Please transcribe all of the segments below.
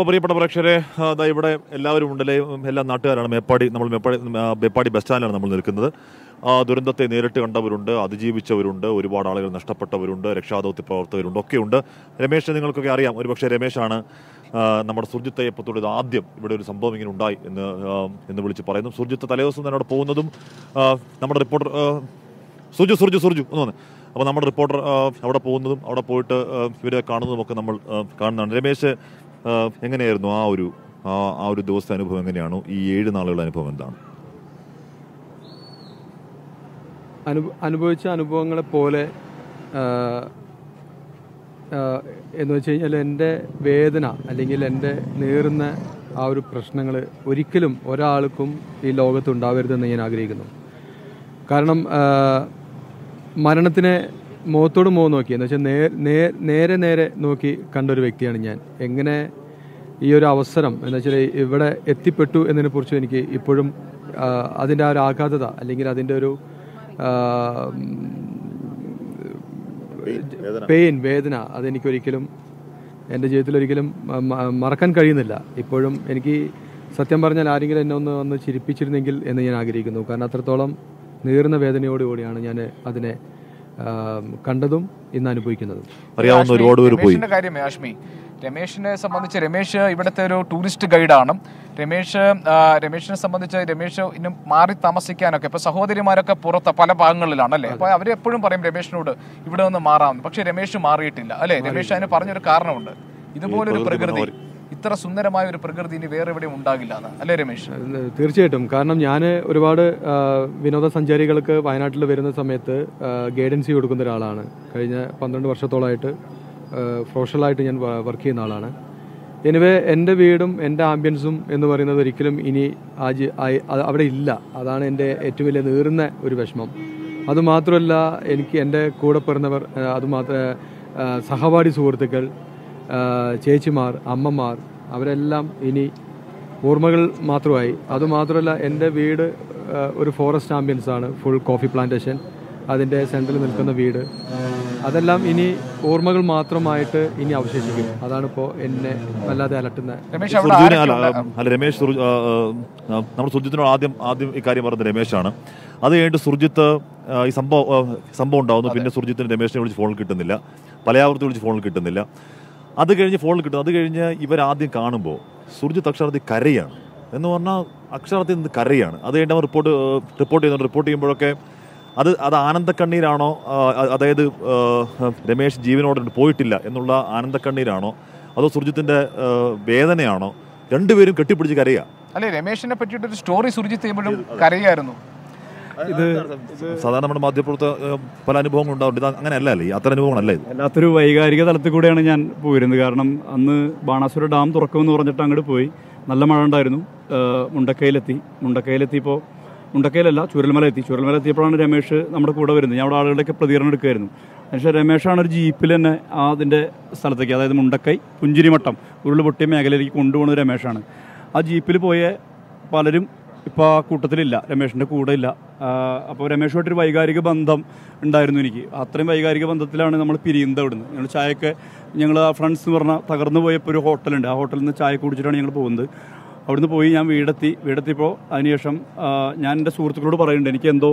അപ്പോൾ പ്രിയപ്പെട്ട പ്രേക്ഷകരെ അതായത് ഇവിടെ എല്ലാവരും ഉണ്ടല്ലേ? എല്ലാ നാട്ടുകാരാണ്. മേപ്പാടി നമ്മൾ മേപ്പാടി മേപ്പാടി ബസ് സ്റ്റാൻഡിലാണ് നമ്മൾ നിൽക്കുന്നത്. ദുരന്തത്തെ നേരിട്ട് കണ്ടവരുണ്ട് അതിജീവിച്ചവരുണ്ട് ഒരുപാട് ആളുകൾ നഷ്ടപ്പെട്ടവരുണ്ട് രക്ഷാദൗത്യ പ്രവർത്തകരുണ്ട് ഒക്കെയുണ്ട്. രമേശ് നിങ്ങൾക്കൊക്കെ അറിയാം ഒരുപക്ഷെ രമേശാണ് നമ്മുടെ സുർജിത്ത് അയ്യപ്പത്തോട് ഇത് ആദ്യം ഇവിടെ ഒരു സംഭവം ഇങ്ങനെ ഉണ്ടായി എന്ന് എന്ന് വിളിച്ച് പറയുന്നു. സുർജിത്ത് തലേദിവസം തന്നെ അവിടെ പോകുന്നതും നമ്മുടെ റിപ്പോർട്ടർ സുർജു സുർജു സുർജു ഒന്ന് വന്ന്. അപ്പോൾ നമ്മുടെ റിപ്പോർട്ടർ അവിടെ പോകുന്നതും അവിടെ പോയിട്ട് ഇവരെ കാണുന്നതും ഒക്കെ നമ്മൾ കാണുന്നതാണ്. രമേശ് എങ്ങനെയായിരുന്നു ആ ഒരു ആ ഒരു ദിവസത്തെ അനുഭവം എങ്ങനെയാണോ? ഈ ഏഴ് നാളുകളുടെ അനുഭവം എന്താണ്? അനുഭ അനുഭവിച്ച അനുഭവങ്ങളെ പോലെ എന്ന് വെച്ച് കഴിഞ്ഞാൽ എന്റെ വേദന അല്ലെങ്കിൽ എന്റെ നേറുന്ന ആ ഒരു പ്രശ്നങ്ങൾ ഒരിക്കലും ഒരാൾക്കും ഈ ലോകത്ത് ഉണ്ടാവരുതെന്ന് ഞാൻ ആഗ്രഹിക്കുന്നു. കാരണം മരണത്തിനെ മുഖത്തോട് മുഖം നോക്കി. എന്ന് വെച്ചാൽ നേരെ നേരെ നോക്കി കണ്ടൊരു വ്യക്തിയാണ് ഞാൻ. എങ്ങനെ ഈ ഒരു അവസരം എന്ന് വെച്ചാൽ ഇവിടെ എത്തിപ്പെട്ടു എന്നതിനെ കുറിച്ച് എനിക്ക് ഇപ്പോഴും അതിന്റെ ആ ഒരു ആഘാതത അല്ലെങ്കിൽ അതിന്റെ ഒരു പെയിൻ വേദന അതെനിക്കൊരിക്കലും എന്റെ ജീവിതത്തിൽ ഒരിക്കലും മറക്കാൻ കഴിയുന്നില്ല. ഇപ്പോഴും എനിക്ക് സത്യം പറഞ്ഞാൽ ആരെങ്കിലും എന്നെ ഒന്ന് ഒന്ന് ചിരിപ്പിച്ചിരുന്നെങ്കിൽ എന്ന് ഞാൻ ആഗ്രഹിക്കുന്നു. കാരണം അത്രത്തോളം നീറുന്ന വേദനയോടുകൂടിയാണ് ഞാൻ അതിനെ കണ്ടതും ഇന്ന് അനുഭവിക്കുന്നതും. അറിയാവുന്ന ഒരുപാട് പേര് പോയി. കാര്യം ആഷ്മി. രമേശിനെ സംബന്ധിച്ച് രമേശ് ഇവിടുത്തെ ഒരു ടൂറിസ്റ്റ് ഗൈഡാണ് രമേശ് രമേഷിനെ രമേശിനെ സംബന്ധിച്ച് രമേശ് ഇന്നും മാറി താമസിക്കാനൊക്കെ ഇപ്പൊ സഹോദരിമാരൊക്കെ പുറത്ത് പല ഭാഗങ്ങളിലാണ് അല്ലേ? അപ്പൊ അവരെപ്പോഴും പറയും രമേശിനോട് ഇവിടെ നിന്ന് മാറാമെന്ന് പക്ഷെ രമേശ് മാറിയിട്ടില്ല അല്ലേ? രമേശ് അതിന് പറഞ്ഞൊരു കാരണമുണ്ട്. ഇതുപോലൊരു പ്രകൃതി ഇത്ര സുന്ദരമായ ഒരു പ്രകൃതി ഇനി വേറെ എവിടെയും ഉണ്ടാകില്ല അല്ലേ രമേശ്? തീർച്ചയായിട്ടും. കാരണം ഞാൻ ഒരുപാട് വിനോദസഞ്ചാരികൾക്ക് വയനാട്ടിൽ വരുന്ന സമയത്ത് ഗൈഡൻസി കൊടുക്കുന്ന ഒരാളാണ്. കഴിഞ്ഞ പന്ത്രണ്ട് വർഷത്തോളമായിട്ട് ഫ്രോഷലായിട്ട് ഞാൻ വർക്ക് ചെയ്യുന്ന ആളാണ്. എനിവേ എന്റെ വീടും എന്റെ ആംബിയൻസും എന്ന് പറയുന്നത് ഒരിക്കലും ഇനി ആ ജി- അവിടെ ഇല്ല. അതാണ് എന്റെ ഏറ്റവും വലിയ നീറുന്ന ഒരു വിഷമം. അതുമാത്രമല്ല എനിക്ക് എന്റെ കൂടെ പിറന്നവർ അതുമാത്ര സഹപാഠി സുഹൃത്തുക്കൾ ചേച്ചിമാർ അമ്മമാർ അവരെല്ലാം ഇനി ഓർമ്മകൾ മാത്രമായി. അതുമാത്രമല്ല എന്റെ വീട് ഒരു ഫോറസ്റ്റ് ആംബിയൻസ് ആണ് ഫുൾ കോഫി പ്ലാന്റേഷൻ അതിന്റെ സെന്ററിൽ നിൽക്കുന്ന വീട്. അതെല്ലാം ഇനി ഓർമ്മകൾ മാത്രമായിട്ട് ഇനി അവശേഷിക്കും. അതാണ് അതാണിപ്പോൾ എന്നെ വല്ലാതെ അലട്ടുന്നത് രമേശ് നമ്മുടെ സുർജിത്തിനോട് ആദ്യം ആദ്യം ഈ കാര്യം പറഞ്ഞത് രമേശാണ്. അത് കഴിഞ്ഞിട്ട് സുർജിത്ത് ഈ സംഭവം സംഭവം ഉണ്ടാവുന്നു. പിന്നെ സുർജിത്തിന് രമേശിനെ വിളിച്ച് ഫോൺ കിട്ടുന്നില്ല. പലയാവർത്തി വിളിച്ച് ഫോൺ കിട്ടുന്നില്ല. അത് കഴിഞ്ഞ് ഫോണിൽ കിട്ടും. അത് കഴിഞ്ഞ് ഇവരാദ്യം കാണുമ്പോൾ സുർജിത് അക്ഷരാർത്ഥി കരയാണ്. എന്ന് പറഞ്ഞാൽ അക്ഷരാർത്ഥി നിന്ന് കരയാണ്. അത് കഴിഞ്ഞ് അവൻ റിപ്പോർട്ട് റിപ്പോർട്ട് ചെയ്യുന്നുണ്ട്. റിപ്പോർട്ട് ചെയ്യുമ്പോഴൊക്കെ അത് അത് ആനന്ദക്കണ്ണീരാണോ അതായത് രമേശ് ജീവനോട് പോയിട്ടില്ല എന്നുള്ള ആനന്ദക്കണ്ണീരാണോ അതോ സുർജിത്തിന്റെ വേദനയാണോ രണ്ടുപേരും കെട്ടിപ്പിടിച്ച് കരയുക അല്ലെ രമേശിനെ പറ്റിയിട്ട് ഒരു സ്റ്റോറി സുർജിത്ത് ചെയ്യുമ്പോഴും കരയായിരുന്നു. ഇത് സാധാരണ നമ്മുടെ മാധ്യമപ്രവർത്ത പല അനുഭവങ്ങൾ ഉണ്ടാവുന്നുണ്ട്. ഇത് അങ്ങനെയല്ല അല്ലേ? അത്ര അനുഭവങ്ങളല്ല ഇത്? വല്ലാത്തൊരു വൈകാരിക തലത്തിൽ കൂടെയാണ് ഞാൻ പോയിരുന്നത്. കാരണം അന്ന് ബാണാസുര ഡാം തുറക്കുമെന്ന് പറഞ്ഞിട്ട് അങ്ങോട്ട് പോയി. നല്ല മഴ ഉണ്ടായിരുന്നു. മുണ്ടക്കയിലെത്തി. മുണ്ടക്കയിലെത്തിയപ്പോൾ മുണ്ടക്കയിലല്ല ചുരൽമല എത്തി ചുരൽമല എത്തിയപ്പോഴാണ് രമേഷ് നമ്മുടെ കൂടെ വരുന്നത്. ഞാൻ അവിടെ ആളുകളുടെയൊക്കെ പ്രതികരണം എടുക്കുമായിരുന്നു പക്ഷേ രമേഷാണ് ഒരു ജീപ്പിൽ തന്നെ അതിന്റെ സ്ഥലത്തേക്ക് അതായത് മുണ്ടക്കൈ പുഞ്ചിരിമട്ടം ഉരുൾ പൊട്ടിയ മേഖലയിലേക്ക് കൊണ്ടുപോകുന്നത് രമേഷാണ് ആ ജീപ്പിൽ പോയ പലരും ഇപ്പോൾ ആ കൂട്ടത്തിലില്ല. രമേഷിന്റെ കൂടെ ഇല്ല. അപ്പോൾ രമേഷുമായിട്ടൊരു വൈകാരിക ബന്ധം ഉണ്ടായിരുന്നു എനിക്ക്. അത്രയും വൈകാരിക ബന്ധത്തിലാണ് നമ്മൾ പിരിയുന്നത് അവിടുന്ന്. ഞങ്ങൾ ചായയൊക്കെ ഞങ്ങൾ ആ ഫ്രണ്ട്സ് എന്ന് പറഞ്ഞാൽ തകർന്നു പോയപ്പോൾ ഒരു ഹോട്ടലുണ്ട്. ആ ഹോട്ടലിൽ നിന്ന് ചായ കുടിച്ചിട്ടാണ് ഞങ്ങൾ പോകുന്നത്. അവിടുന്ന് പോയി ഞാൻ വീടെത്തി. വീടെത്തിയപ്പോൾ അതിനുശേഷം ഞാൻ എന്റെ സുഹൃത്തുക്കളോട് പറയുന്നുണ്ട് എനിക്ക് എന്തോ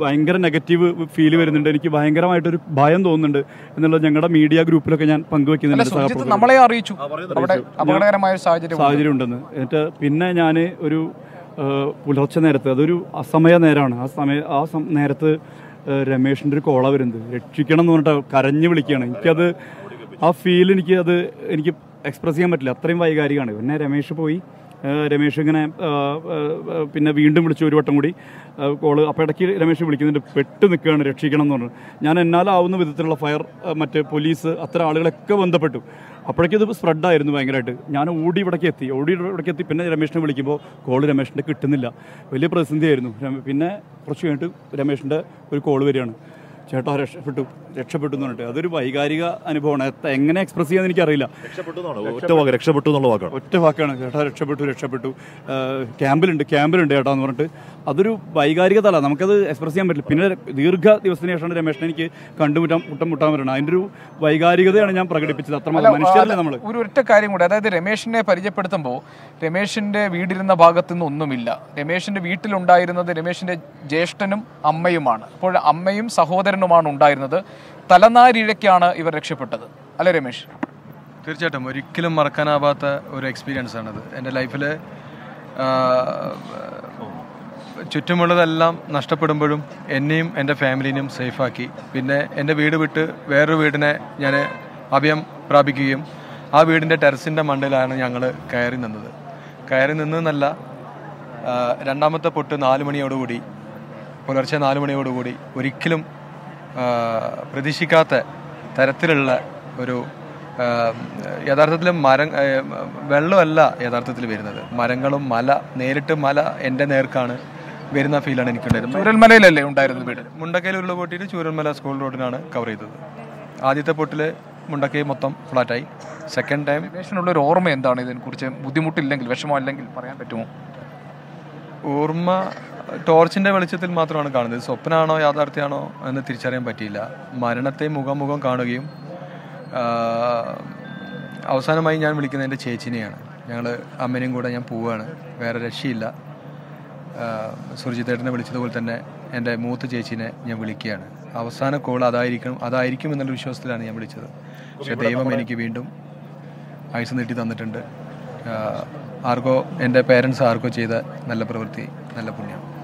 ഭയങ്കര നെഗറ്റീവ് ഫീൽ വരുന്നുണ്ട്. എനിക്ക് ഭയങ്കരമായിട്ടൊരു ഭയം തോന്നുന്നുണ്ട് എന്നുള്ളത് ഞങ്ങളുടെ മീഡിയ ഗ്രൂപ്പിലൊക്കെ ഞാൻ പങ്കുവെക്കുന്നുണ്ട് നമ്മളെ അറിയിച്ചു. സാഹചര്യം ഉണ്ടെന്ന്. എന്നിട്ട് പിന്നെ ഞാൻ ഒരു പുലർച്ചെ നേരത്ത് അതൊരു അസമയ നേരമാണ് ആ സമയ ആ നേരത്ത് രമേഷിന്റെ ഒരു കോള വരുന്നത്. രക്ഷിക്കണം എന്ന് പറഞ്ഞിട്ട് കരഞ്ഞു വിളിക്കുകയാണ്. എനിക്കത് ആ ഫീൽ എനിക്ക് അത് എനിക്ക് എക്സ്പ്രസ് ചെയ്യാൻ പറ്റില്ല. അത്രയും വൈകാരികമാണ്. പിന്നെ രമേഷ് പോയി. രമേഷ് ഇങ്ങനെ പിന്നെ വീണ്ടും വിളിച്ചു ഒരു വട്ടം കൂടി കോൾ അപ്പോൾ ഇടയ്ക്ക് രമേഷ് വിളിക്കുന്നുണ്ട് പെട്ട് നിൽക്കുകയാണ് രക്ഷിക്കണം എന്ന് പറഞ്ഞു. ഞാൻ എന്നാലാവുന്ന വിധത്തിലുള്ള ഫയർ മറ്റ് പോലീസ് അത്ര ആളുകളൊക്കെ ബന്ധപ്പെട്ടു. അപ്പോഴേക്കും ഇത് സ്പ്രെഡായിരുന്നു ഭയങ്കരമായിട്ട്. ഞാൻ ഓടി ഇവിടേക്ക് എത്തി. ഓടി ഇവിടേക്ക് എത്തി. പിന്നെ രമേഷിനെ വിളിക്കുമ്പോൾ കോൾ രമേഷിന്റെ കിട്ടുന്നില്ല. വലിയ പ്രതിസന്ധിയായിരുന്നു. പിന്നെ കുറച്ച് കഴിഞ്ഞിട്ട് രമേഷിന്റെ ഒരു കോൾ വരികയാണ്. ചേട്ടാ രക്ഷപ്പെട്ടു രക്ഷപ്പെട്ടു എന്ന് പറഞ്ഞിട്ട് അതൊരു വൈകാരിക അനുഭവമാണ്. എങ്ങനെ എക്സ്പ്രസ് ചെയ്യാന്ന് എനിക്കറിയില്ല. ഒറ്റ വാക്ക് രക്ഷപ്പെട്ടു എന്നുള്ള വാക്കാണ്? ഒറ്റ വാക്കാണ്. ചേട്ടാ രക്ഷപ്പെട്ടു രക്ഷപ്പെട്ടു. ക്യാമ്പിലുണ്ട് ക്യാമ്പിലുണ്ട് ചേട്ടാ എന്ന് പറഞ്ഞിട്ട് അതൊരു വൈകാരികത തല നമുക്കത് എക്സ്പ്രസ് ചെയ്യാൻ പറ്റില്ല. പിന്നെ ദീർഘ ദിവസത്തിന് ശേഷമാണ് രമേശനെ എനിക്ക് കണ്ടുമുട്ടാൻ മുട്ടം മുട്ടാൻ വരണം അതിന്റെ ഒരു വൈകാരികതയാണ് ഞാൻ പ്രകടിപ്പിച്ചത്. അത്ര അല്ല, മനുഷ്യരല്ലേ നമ്മൾ ഒരു ഒറ്റ കാര്യം കൂടി. അതായത് രമേശിനെ പരിചയപ്പെടുത്തുമ്പോൾ രമേശിന്റെ വീടിരുന്ന ഭാഗത്തു നിന്ന് ഒന്നുമില്ല. രമേശിന്റെ വീട്ടിലുണ്ടായിരുന്നത് രമേശിന്റെ ജ്യേഷ്ഠനും അമ്മയുമാണ്. അപ്പോൾ അമ്മയും സഹോദരനുമാണ് ഉണ്ടായിരുന്നത്. തലനാരിഴയ്ക്കാണ് ഇവർ രക്ഷപ്പെട്ടത്. അല്ലെ രമേശ്? തീർച്ചയായിട്ടും. ഒരിക്കലും മറക്കാനാവാത്ത ഒരു എക്സ്പീരിയൻസ് ആണത്. എന്റെ ലൈഫിൽ ചുറ്റുമുള്ളതെല്ലാം നഷ്ടപ്പെടുമ്പോഴും എന്നെയും എന്റെ ഫാമിലിനെയും സേഫാക്കി. പിന്നെ എന്റെ വീട് വിട്ട് വേറൊരു വീടിനെ ഞാൻ അഭയം പ്രാപിക്കുകയും ആ വീടിന്റെ ടെറസിന്റെ മണ്ടയിലാണ് ഞങ്ങൾ കയറി നിന്നത്. കയറി നിന്നെന്നല്ല രണ്ടാമത്തെ പൊട്ട് നാല് മണിയോടുകൂടി പുലർച്ചെ നാല് മണിയോടുകൂടി ഒരിക്കലും പ്രതീക്ഷിക്കാത്ത തരത്തിലുള്ള ഒരു യഥാർത്ഥത്തിൽ മരം വെള്ളമല്ല യഥാർത്ഥത്തിൽ വരുന്നത്. മരങ്ങളും മല നേരിട്ട് മല എന്റെ നേർക്കാണ്. വരുന്ന ഫീലാണ് എനിക്കുണ്ടായിരുന്നത്. ചൂരൽമലയിലല്ലേ ഉണ്ടായിരുന്നത് വീട്? മുണ്ടക്കയിൽ ഉരുൾ പൊട്ടിയിട്ട് ചൂരന്മല സ്കൂൾ റോഡിനാണ് കവർ ചെയ്തത്. ആദ്യത്തെ പൊട്ടിൽ മുണ്ടക്കൈ മൊത്തം ഫ്ലാറ്റായി. സെക്കൻഡ് ടൈം ഉള്ള ഒരു ഓർമ്മ എന്താണ് ഇതിനെക്കുറിച്ച്? ബുദ്ധിമുട്ടില്ലെങ്കിൽ വിഷമമില്ലെങ്കിൽ പറയാൻ പറ്റുമോ? ഓർമ്മ ടോർച്ചിന്റെ വെളിച്ചത്തിൽ മാത്രമാണ് കാണുന്നത്. സ്വപ്നമാണോ യാഥാർത്ഥ്യമാണോ എന്ന് തിരിച്ചറിയാൻ പറ്റിയില്ല. മരണത്തെ മുഖാമുഖം കാണുകയും അവസാനമായി ഞാൻ വിളിക്കുന്നത് എന്റെ ചേച്ചിനെയാണ്. ഞങ്ങൾ അമ്മനെയും കൂടെ ഞാൻ പോവുകയാണ്. വേറെ രക്ഷയില്ല. ആ, സുർജിത്തേട്ടനെ വിളിച്ചതുപോലെ തന്നെ എന്റെ മൂത്ത ചേച്ചീനെ ഞാൻ വിളിക്കുകയാണ്. അവസാന കോൾ അതായിരിക്കും അതായിരിക്കും എന്നുള്ള വിശ്വാസത്തിലാണ് ഞാൻ വിളിച്ചത്. പക്ഷെ ദൈവം എനിക്ക് വീണ്ടും ആയുസ് നീട്ടി തന്നിട്ടുണ്ട്. ആർക്കോ എന്റെ പേരൻസ് ആർക്കോ ചെയ്ത നല്ല പ്രവൃത്തി നല്ല പുണ്യം.